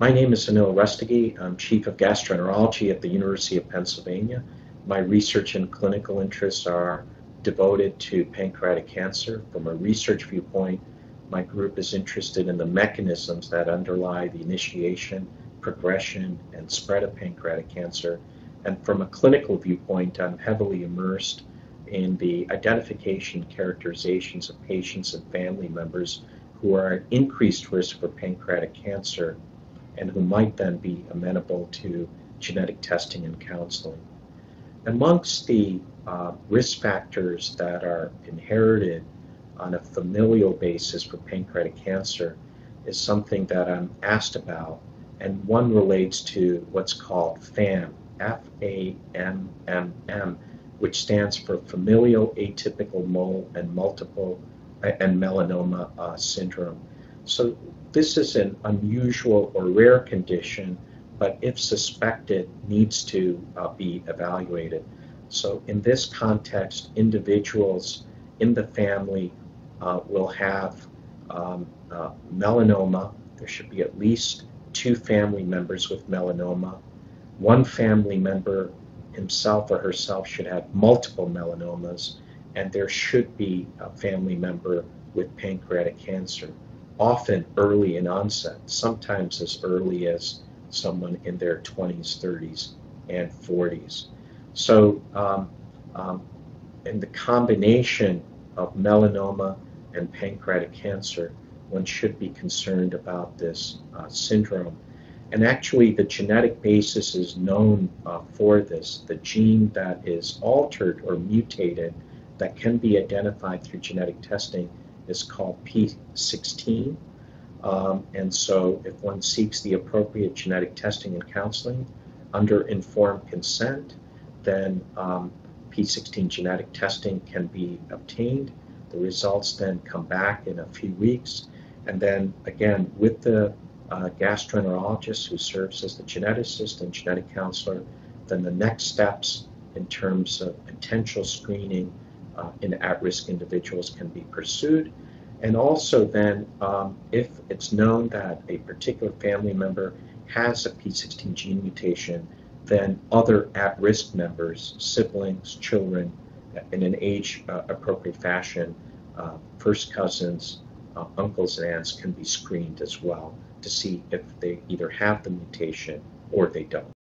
My name is Anil Rustgi. I'm Chief of Gastroenterology at the University of Pennsylvania. My research and clinical interests are devoted to pancreatic cancer. From a research viewpoint, my group is interested in the mechanisms that underlie the initiation, progression, and spread of pancreatic cancer. And from a clinical viewpoint, I'm heavily immersed in the identification characterizations of patients and family members who are at increased risk for pancreatic cancer and who might then be amenable to genetic testing and counseling. Amongst the uh, risk factors that are inherited on a familial basis for pancreatic cancer is something that I'm asked about, and one relates to what's called FAM, F-A-M-M-M, which stands for familial atypical mole and multiple and melanoma uh, syndrome. So this is an unusual or rare condition, but if suspected, needs to uh, be evaluated. So in this context, individuals in the family uh, will have um, uh, melanoma. There should be at least two family members with melanoma. One family member himself or herself should have multiple melanomas, and there should be a family member with pancreatic cancer, often early in onset, sometimes as early as someone in their 20s, 30s, and 40s. So, um, um, in the combination of melanoma and pancreatic cancer, one should be concerned about this uh, syndrome. And actually, the genetic basis is known uh, for this. The gene that is altered or mutated that can be identified through genetic testing is called P16. Um, and so, if one seeks the appropriate genetic testing and counseling under informed consent, then um, P16 genetic testing can be obtained. The results then come back in a few weeks. And then, again, with the uh, gastroenterologist who serves as the geneticist and genetic counselor, then the next steps in terms of potential screening uh, in at-risk individuals can be pursued. And also then, um, if it's known that a particular family member has a P16 gene mutation, then other at-risk members, siblings, children, in an age-appropriate uh, fashion, uh, first cousins, uh, uncles and aunts can be screened as well to see if they either have the mutation or they don't.